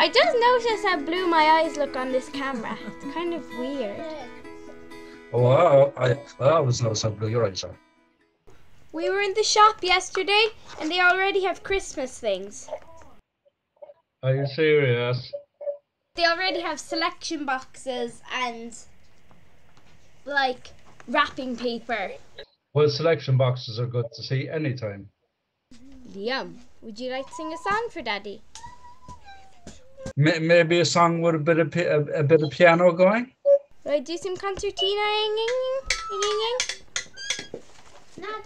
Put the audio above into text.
I just noticed how blue my eyes look on this camera. It's kind of weird. Oh, I, I, I always notice how blue your eyes are. We were in the shop yesterday and they already have Christmas things. Are you serious? They already have selection boxes and like wrapping paper. Well, selection boxes are good to see anytime. Liam, would you like to sing a song for Daddy? maybe a song with a bit of a, a bit of piano going. I do some concertina? Not